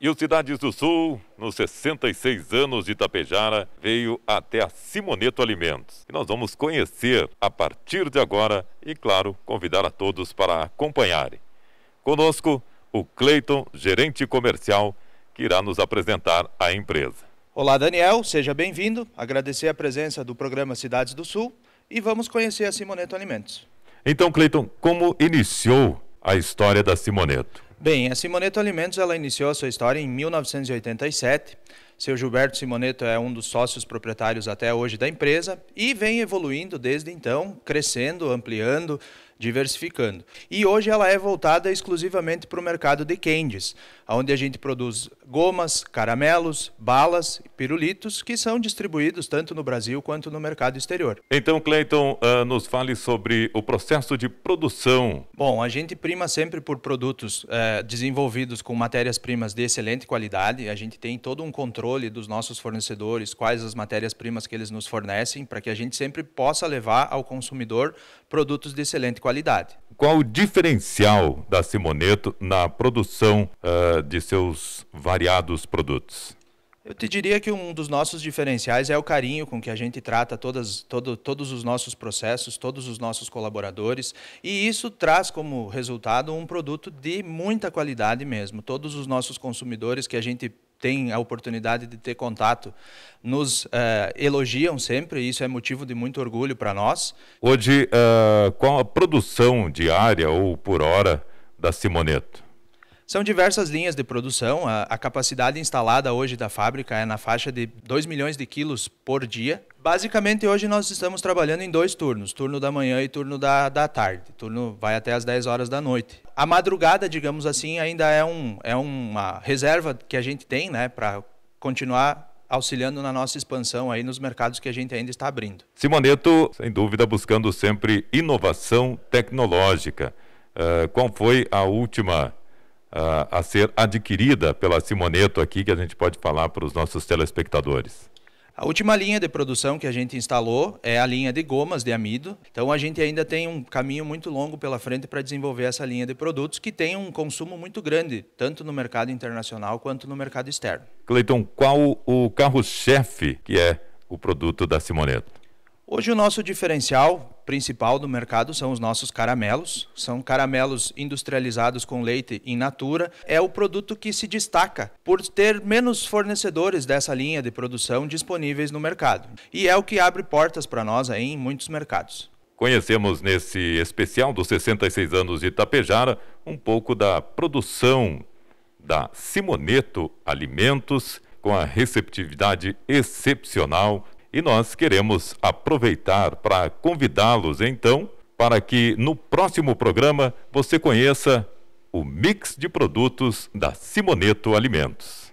E o Cidades do Sul, nos 66 anos de Itapejara, veio até a Simoneto Alimentos. E nós vamos conhecer a partir de agora e, claro, convidar a todos para acompanharem. Conosco, o Cleiton, gerente comercial, que irá nos apresentar a empresa. Olá, Daniel, seja bem-vindo. Agradecer a presença do programa Cidades do Sul e vamos conhecer a Simoneto Alimentos. Então, Cleiton, como iniciou a história da Simoneto? Bem, a Simoneto Alimentos ela iniciou a sua história em 1987. Seu Gilberto Simoneto é um dos sócios proprietários até hoje da empresa e vem evoluindo desde então, crescendo, ampliando, diversificando. E hoje ela é voltada exclusivamente para o mercado de candies, onde a gente produz gomas, caramelos, balas, pirulitos, que são distribuídos tanto no Brasil quanto no mercado exterior. Então, Cleiton, uh, nos fale sobre o processo de produção. Bom, a gente prima sempre por produtos uh, desenvolvidos com matérias-primas de excelente qualidade. A gente tem todo um controle dos nossos fornecedores, quais as matérias-primas que eles nos fornecem, para que a gente sempre possa levar ao consumidor produtos de excelente qualidade. Qual o diferencial da Simoneto na produção uh, de seus variados produtos? Eu te diria que um dos nossos diferenciais é o carinho com que a gente trata todas, todo, todos os nossos processos, todos os nossos colaboradores, e isso traz como resultado um produto de muita qualidade mesmo. Todos os nossos consumidores que a gente tem a oportunidade de ter contato nos uh, elogiam sempre, e isso é motivo de muito orgulho para nós. Hoje, uh, qual a produção diária ou por hora da Simoneto? São diversas linhas de produção. A, a, capacidade instalada hoje da fábrica é na faixa de 2 milhões de quilos por dia. Basicamente, hoje nós estamos trabalhando em dois turnos, turno da manhã e turno da, da tarde. O turno vai até as 10 horas da noite. A madrugada, digamos assim, ainda é, um, é uma reserva que a gente tem né, para continuar auxiliando na nossa expansão aí nos mercados que a gente ainda está abrindo. Simoneto, sem dúvida, buscando sempre inovação tecnológica. Uh, qual foi a última uh, a ser adquirida pela Simoneto aqui, que a gente pode falar para os nossos telespectadores? A última linha de produção que a gente instalou é a linha de gomas de amido. Então a gente ainda tem um caminho muito longo pela frente para desenvolver essa linha de produtos que tem um consumo muito grande, tanto no mercado internacional quanto no mercado externo. Cleiton, qual o carro-chefe que é o produto da Simoneto? Hoje o nosso diferencial principal do mercado são os nossos caramelos. São caramelos industrializados com leite in natura. É o produto que se destaca por ter menos fornecedores dessa linha de produção disponíveis no mercado. E é o que abre portas para nós aí em muitos mercados. Conhecemos nesse especial dos 66 anos de Itapejara um pouco da produção da Simoneto Alimentos com a receptividade excepcional e nós queremos aproveitar para convidá-los, então, para que no próximo programa você conheça o mix de produtos da Simoneto Alimentos.